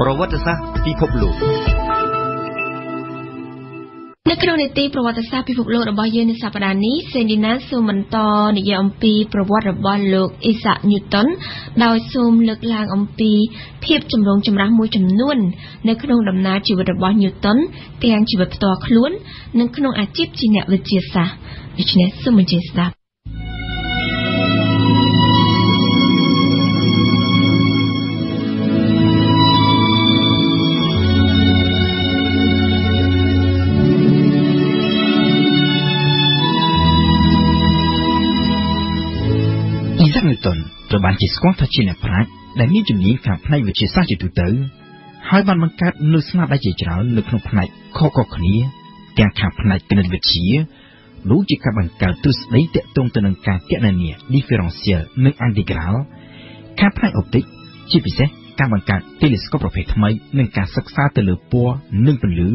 ប្រវត្តិសាស្ត្រពិភពលោកនៅក្នុងនីតិប្រវត្តិសាស្ត្រពិភពលោករបស់យើងនៅសប្តាហ៍នេះសេនឌីណាសូមបន្តនិយាយអំពីប្រវត្តិរបស់លោកអ៊ីសាក់ញូតុនដោយសូមលើកឡើងអំពីភាពចម្រូងចម្រាសមួយចំនួន នៅក្នុងដំណើរជីវិតរបស់ញូតុនទាំងជីវិតផ្ទាល់ខ្លួន និងក្នុងអាជីពជាអ្នកវិទ្យាសាស្ត្រដូច្នេះសូមអញ្ជើញស្ដាប់ តុនត្រូវបានគេស្គាល់ថាជាអ្នកប្រាជ្ញដែលមានជំនាញខាងផ្នែកវិទ្យាសាស្ត្រជាទូទៅហើយបានបង្កើតនូវស្នាដៃជាច្រើននៅក្នុងផ្នែកខុសៗគ្នាទាំងខាងផ្នែកគណិតវិទ្យាដូចជាការបង្កើតទ្រឹស្ដីទាក់ទងទៅនឹងការគណនា differential និង integral ខាងផ្នែកអុបទិកជាពិសេសការបង្កើត telescope ប្រភេទថ្មីនិងការសិក្សាទៅលើពណ៌និងពន្លឺ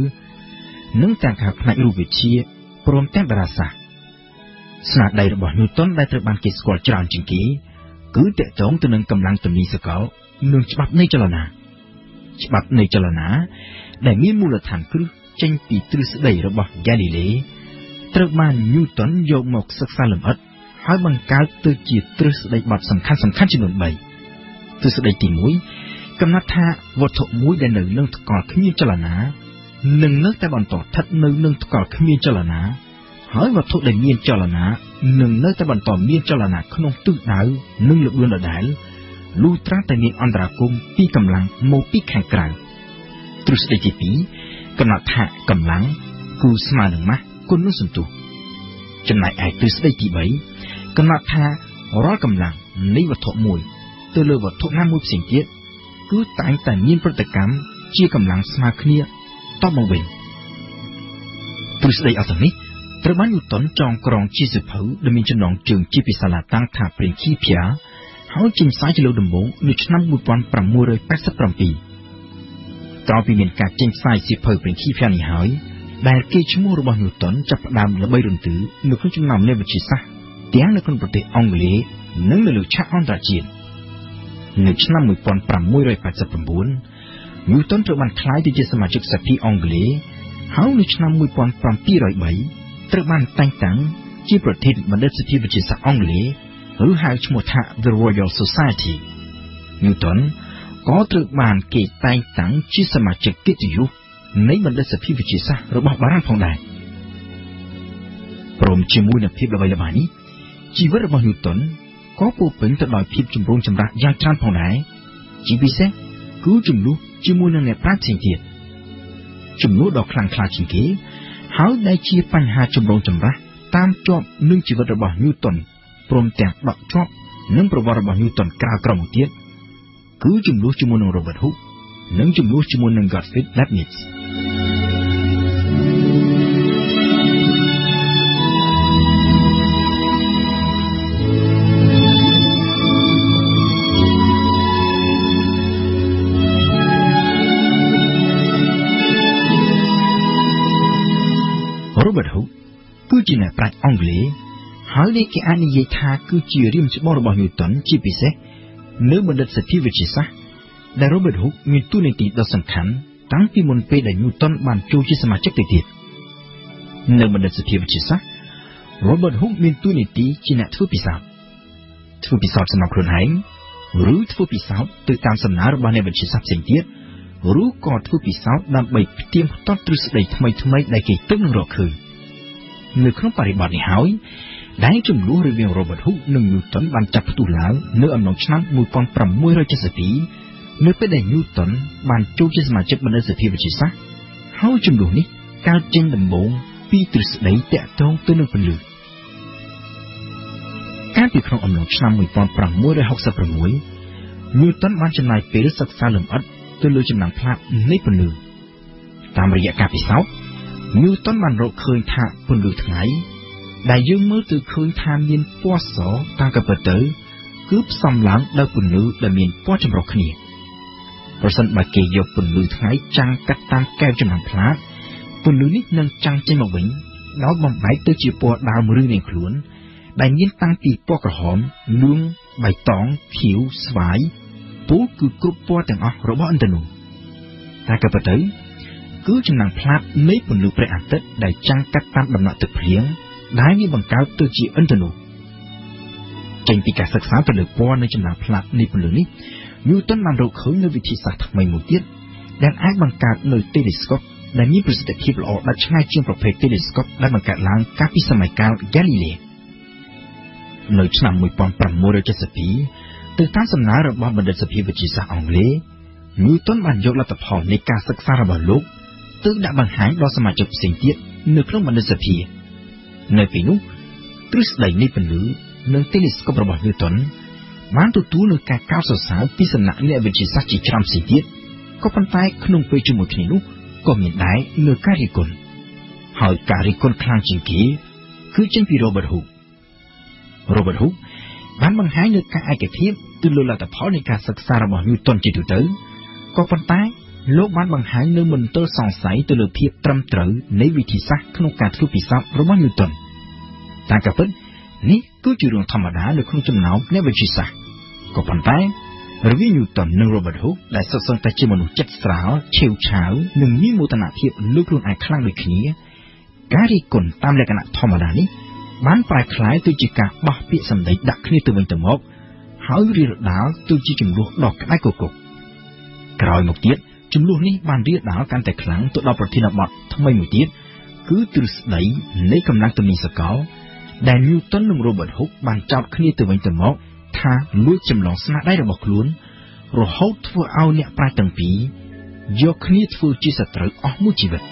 និងទាំងខាងផ្នែករូបវិទ្យាព្រមទាំងតារាសាស្ត្រ ស្នាដៃរបស់ Newton ដែលត្រូវបានគេស្គាល់ច្រើនជាងគេគឺតកតងទៅនឹងកម្លាំងទម្លាយសកលនិងច្បាប់នៃចលនាច្បាប់នៃចលនាដែលមានមូលដ្ឋានគ្រឹះចេញពីទ្រឹស្ដីរបស់ Galilei ត្រូវបាន Newton យកមកសិក្សាលម្អិតហើយបង្កើតទៅជាទ្រឹស្ដីបត់សំខាន់សំខាន់ចំនួន3ទ្រឹស្ដីទី1កំណត់ថាវត្ថុមួយដែលនៅនឹងថ្កល់គ្មានចលនានឹងនៅតែបន្តស្ថិតនៅនឹងថ្កល់គ្មានចលនា ហើយវត្ថុដែលមានចលនានឹងនៅតែបន្តមានចលនាក្នុងទិសដៅនិងល្បឿនដដែលលុះត្រាតែមានអន្តរាគមពីកម្លាំងមកពីខាងក្រៅទ្រឹស្ដីទី2កំណត់ថាកម្លាំងគឺស្មើនឹងម៉ាស់គុណនឹងសន្ទុះចំណែកឯទ្រឹស្ដីទី3កំណត់ថារាល់កម្លាំងនៃវត្ថុមួយទៅលើវត្ថុណាមួយផ្សេងទៀតគឺតែងតែមានប្រតិកម្មជាកម្លាំងស្មើគ្នាតបមកវិញទ្រឹស្ដីអត្ថនេះ ត្រូវបានយូតុនចងក្រងជាសិភៅដែលមានចំណងជើងជាភាសាឡាតាំងថា Principia ហើយចេញផ្សាយជាលើកដំបូងនៅឆ្នាំ1687ក្រោយពីមានការចេញផ្សាយសៀវភៅ Principia នេះហើយដែលគេឈ្មោះរបស់ញូតុនចាប់ផ្ដើមល្បីរន្ទឺនៅក្នុងចំណោមអ្នកវិទ្យាសាស្ត្រទាំងនៅក្នុងប្រទេសអង់គ្លេសនិងនៅលើឆាកអន្តរជាតិនៅឆ្នាំ1689ញូតុនត្រូវបានក្លាយទៅជាសមាជិកសភាអង់គ្លេសហើយនៅឆ្នាំ1703 ត្រូវបានតែងតាំងជាប្រធានបណ្ឌិតសភាវិទ្យាសាស្ត្រអង់គ្លេសឬហៅឈ្មោះថា The Royal Society Newton ក៏ត្រូវបានគេតែងតាំងជាសមាជិកកិត្តិយសនៃបណ្ឌិតសភាវិទ្យាសាស្ត្ររបស់បារាំងផងដែរព្រមជាមួយនឹងភាពល្បីល្បាញនេះជីវិតរបស់ Newton ក៏ពោពេញទៅដោយភាពចម្រូងចម្រាសយ៉ាងច្រើនផងដែរជាពិសេសគឺចំនួនជាមួយនឹងអ្នកប្រាជ្ញផ្សេងទៀតចំនួនដ៏ខ្លាំងក្លាជាងគេ ហើយដែលជាបញ្ហាចម្រូងចម្រាសតាមជាប់នឹងជីវិតរបស់ Newton ព្រមទាំងដកជាប់នឹងប្រវត្តិរបស់ Newton ក្រៅក្រមទៀតគឺចំនួនជាមួយនឹង Robert Hooke និងចំនួនជាមួយនឹង Gottfried Leibniz គឺជាអ្នកប្រាជ្ញអង់គ្លេសហើយនេះគេអាចនិយាយថាគឺជារៀមច្បងរបស់ Newton ជាពិសេសនៅបណ្ឌិតសភាវិទ្យាសាស្ត្រដែល Robert Hooke មានតួនាទីដ៏សំខាន់តាំងពីមុនពេលដែល Newton បានចូលជាសមាជិកទៅទៀតនៅបណ្ឌិតសភាវិទ្យាសាស្ត្រ Robert Hooke មានតួនាទីជាអ្នកធ្វើពិសោធន៍ធ្វើពិសោធន៍សម្រាប់ខ្លួនឯងឬធ្វើពិសោធន៍ទៅតាមសំណើរបស់អ្នកវិទ្យាសាស្ត្រផ្សេងទៀត ឬក៏ធ្វើពិសោធន៍ដើម្បីផ្ទៀងផ្ទាត់ទ្រឹស្ដីថ្មីៗដែលគេទើបនឹងរកឃើញនៅក្នុងបរិបទនេះហើយដែលចំនួនរវាង Robert Hooke និង Newton បានចាប់ផ្ទុះឡើងនៅអំឡុងឆ្នាំ1672នៅពេលដែល Newton បានចូលជាសមាជិកបណ្ឌិតសភាវិទ្យាសាស្ត្រហើយចំនួននេះកើតចេញដំបូងពីទ្រឹស្ដីតាក់ទងទៅនឹងពន្លឺកាលពីក្នុងអំឡុងឆ្នាំ1666 Newton បានចំណាយពេលសិក្សាលម្អិត ទៅលើចំណាំផ្លាកនៃពន្លឺតាមរយៈការពិសោធន៍ Newton បានរកឃើញថាពន្លឺថ្ងៃដែលយើងមើលទៅឃើញថាមានពណ៌សតាមកាពិតទៅគឺផ្សំឡើងដោយពន្លឺដែលមានពណ៌ចម្រុះគ្នាប្រសិនបើគេយកពន្លឺថ្ងៃចាំងកាត់តាមកែវចំណាំផ្លាតពន្លឺនេះនឹងចាំងចេញមកវិញដោយបំបែកទៅជាពណ៌ដើមឬរៀងខ្លួន ដែលមានតាំងពីពណ៌ក្រហមលឿងបៃតងខៀវស្វាយ ពូលគឺគ្រប់ពណ៌ទាំងអស់របស់ឥន្ធនៈតែក៏ប៉ុន្តែគឺចំណាំងផ្លាតនៃពន្លឺព្រះអាទិត្យដែលចាំងកាត់តាមដំណក់ទឹកភ្លៀងដែលវាបង្កើតទៅជាឥន្ធនៈចេញពីការសិក្សាទៅលើពណ៌នៃចំណាំងផ្លាតនៃពន្លឺនេះ Newton បានរកឃើញនូវវិធីសាស្ត្រថ្មីមួយទៀតដែលអាចបង្កើតនូវ telescope ដែលមានប្រសិទ្ធភាពល្អដាច់ឆ្ងាយជាងប្រភេទ telescope ដែលបង្កើតឡើងកាលពីសម័យកាល Galilei នៅឆ្នាំ1672 ទៅតាមសំណើរបស់បណ្ឌិតសភាវិទ្យាសាស្ត្រអង់គ្លេស Newton បានយកលទ្ធផលនៃការសិក្សារបស់លោកទៅដាក់បង្ហាញដល់សមាជិកផ្សេងទៀតនៅក្នុងបណ្ឌិតសភា នៅពេលនោះទ្រឹស្ដីនៃពន្លឺនិង telescope របស់ Newton បានទទួលនឹងការកោតសរសើរពីសំណាក់អ្នកវិទ្យាសាស្ត្រជាច្រើនផ្សេងទៀតក៏ប៉ុន្តែក្នុងពេលជាមួយគ្នានោះក៏មានដែរលើការរិះគន់ហើយការរិះគន់ខ្លាំងជាងគេគឺចេញពី Robert Hooke Robert Hooke បានបង្ហាញនូវការឯកភាពទៅលើលទ្ធផលនៃការសិក្សារបស់ Newton ជាទូទៅក៏ប៉ុន្តែលោកបានបង្ហាញនូវមន្ទិលសង្ស័យទៅលើភាពត្រឹមត្រូវនៃវិធីសាស្ត្រក្នុងការធ្វើពិសោធន៍របស់ Newton តែក៏ពិតនេះគឺជារឿងធម្មតានៅក្នុងចំណោមអ្នកវិទ្យាសាស្ត្រក៏ប៉ុន្តែរវាង Newton និង Robert Hooke ដែលសុទ្ធសឹងតែជាមនុស្សចិត្តស្រាលឆេវឆាវនិងមានមោទនភាពលើខ្លួនឯងខ្លាំងដូចគ្នា ការរីគុណតាមលក្ខណៈធម្មតានេះ បានប្រែក្លាយទៅជាការបោះពាក្យសម្ដីដាក់គ្នាទៅវិញទៅមក ហើយរីរដាលទៅជាចំនួនដ៏ក្តៅគគុកក្រោយមកទៀតចំនួននេះបានរីរដាលកាន់តែខ្លាំងទៅដល់ប្រធានបទថ្មីមួយទៀតគឺទ្រឹស្ដីនៃកម្លាំងទំនិញសកល ដែល Newton និង Robert Hooke បានចោទគ្នាទៅវិញទៅមក ថាលួចចម្លងស្នាដៃរបស់ខ្លួន រហូតធ្វើឲ្យអ្នកប្រាជ្ញទាំងពីរយកគ្នាធ្វើជាសត្រូវអស់មួយជីវិត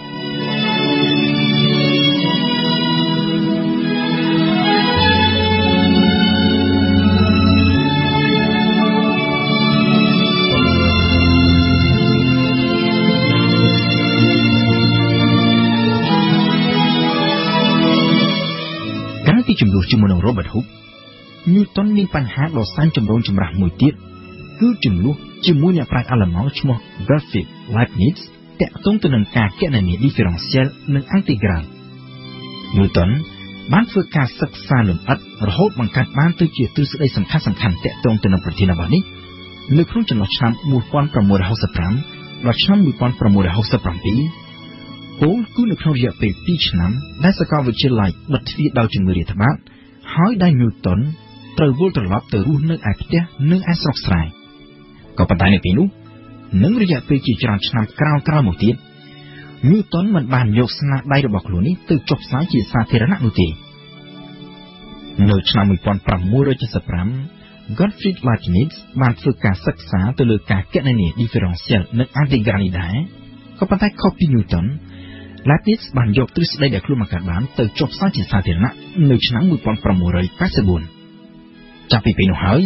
ជាមួយនឹង Robert Hooke Newton មានបញ្ហាដ៏សែនចម្រូងចម្រាសមួយទៀតគឺចំនួនជាមួយអ្នកប្រាជ្ញអាល្លឺម៉ង់ឈ្មោះ Gottfried Leibniz តាក់ទងទៅនឹងការគណនា differential និង integral Newton បានធ្វើការសិក្សាលម្អិតរហូតបង្កើតបានទៅជាទ្រឹស្ដីសំខាន់សំខាន់តាក់ទងទៅនឹងប្រធានបទនេះនៅក្នុងចន្លោះឆ្នាំ1665ដល់ឆ្នាំ1667ពលគឺនៅក្នុងរយៈពេល2ឆ្នាំដែលសាកលវិទ្យាល័យបិទទ្វារដោយជំងឺរាតត្បាត ហើយដែល Newton ត្រូវវិលត្រឡប់ទៅរស់នៅឯផ្ទះនិងឯស្រុកស្រែក៏ប៉ុន្តែនៅពេលនោះនឹងរយៈពេលជាច្រើនឆ្នាំក្រោយក្រោយមកទៀត Newton មិនបានយកស្នាដៃរបស់ខ្លួននេះទៅចុះផ្សាយជាសាធារណៈនោះទេនៅឆ្នាំ1675 Gottfried Leibniz បានធ្វើការសិក្សាទៅលើការគណនា differential និង integral នេះដែរក៏ប៉ុន្តែខុសពី Newton Leibniz បានយកទ្រឹស្ដីដែលខ្លួនបង្កើតបានទៅចុះផ្សាយជាសាធារណៈនៅឆ្នាំ1684ចាប់ពីពេលនោះហើយ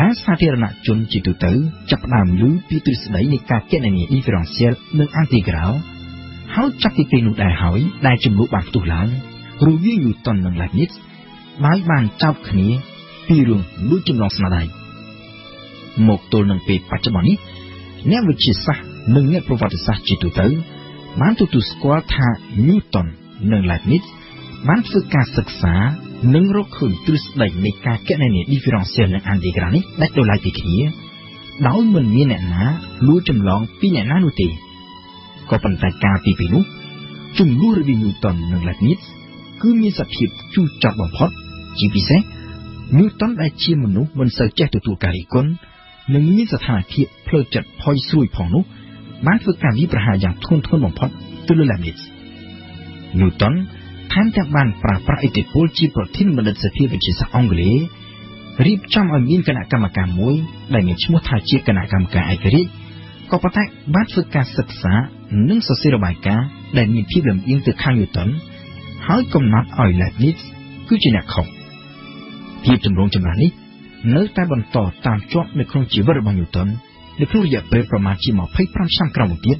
ដែលសាធារណជនជាទូទៅចាប់ផ្ដើមឮពីទ្រឹស្ដីនៃការគណនា differential និង integral ហើយចាប់ពីពេលនោះដែរហើយដែលចំនួនបានផ្ទុះឡើងរវាង Newton និង Leibniz ហើយបានចោទគ្នាពីរឿងលួចចម្លងស្នាដៃមកទល់នឹងពេលបច្ចុប្បន្ននេះអ្នកវិទ្យាសាស្ត្រនិងអ្នកប្រវត្តិសាស្ត្រជាទូទៅ បានទទួលស្គាល់ថា Newton និង Leibniz បានធ្វើការសិក្សានិងរកឃើញទ្រឹស្ដីនៃការគណនា differential និង integral នេះដាច់ដោយឡែកពីគ្នាដោយមិនមានអ្នកណាលួចចម្លងពីអ្នកណានោះទេក៏ប៉ុន្តែកាលពីពេលនោះចំនួនរវាង Newton និង Leibniz គឺមានសភាពជូរចត់បំផុតជាពិសេស Newton ដែលជាមនុស្សមិនសូវចេះទទួលការរិះគន់និងមានស្ថានភាពផ្លូវចិត្តផុយស្រួយផងនោះ បានធ្វើការវិប្រហារយ៉ាងធ្ងន់ធ្ងរបំផុតទៅលើ Leibniz Newton ថែមទាំងបានប្រើប្រាស់ឥទ្ធិពលជាប្រធានបណ្ឌិតសភាវិទ្យាសាស្ត្រអង់គ្លេសរៀបចំឲ្យមានគណៈកម្មការមួយដែលមានឈ្មោះថាជាគណៈកម្មការឯករាជ្យក៏ប៉ុន្តែបានធ្វើការសិក្សានិងសរសេររបាយការណ៍ដែលមានភាពលំអៀងទៅខាង Newton ហើយកំណត់ឲ្យ Leibniz គឺជាអ្នកខុសភាពចម្រូងចម្រាសនេះនៅតែបន្តតាមជាប់នៅក្នុងជីវិតរបស់ Newton នៅក្នុងរយៈពេលប្រមាណជា25ឆ្នាំក្រោយមកទៀត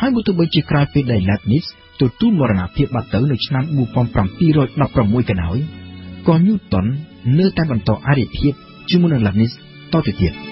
ហើយបើទោះបីជាក្រោយពេលដែល Leibniz ទទួលមរណភាពបាត់ទៅនៅឆ្នាំ1716ក៏ដោយក៏ Newton នៅតែបន្តអរិភាពជាមួយនឹង Leibniz តទៅទៀត។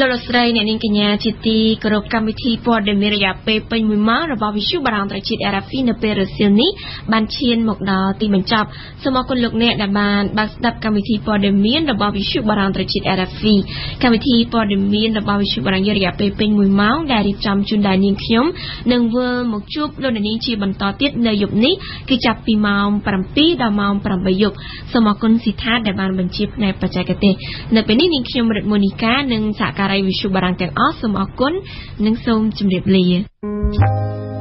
លោកលោកស្រីអ្នកនាងកញ្ញាជាទីគោរពកម្មវិធីព័ត៌មានរយៈពេលពេញមួយម៉ោងរបស់វិទ្យុបារាំងត្រជាតិ RFI នៅពេលរសៀលនេះបានឈានមកដល់ទីបញ្ចប់សូមអរគុណលោកអ្នកដែលបានបើកស្ដាប់កម្មវិធីព័ត៌មានរបស់វិទ្យុបារាំងត្រជាតិ RFI កម្មវិធីព័ត៌មានរបស់វិទ្យុបារាំងរយៈពេលពេញមួយម៉ោងដែលរៀបចំជូនដល់នាងខ្ញុំនឹងវិលមកជួបលោកនាងជាបន្តទៀតនៅយប់នេះគឺចាប់ពីម៉ោង7ដល់ម៉ោង8យប់សូមអរគុណស៊ីថាដែលបានបញ្ជាផ្នែកបច្ចេកទេសនៅពេលនេះនាងខ្ញុំរិទ្ធមូនីកានិងសហការីវិទ្យុបារាំងទាំងអស់សូមអរគុណនិងសូមជម្រាបលា thank you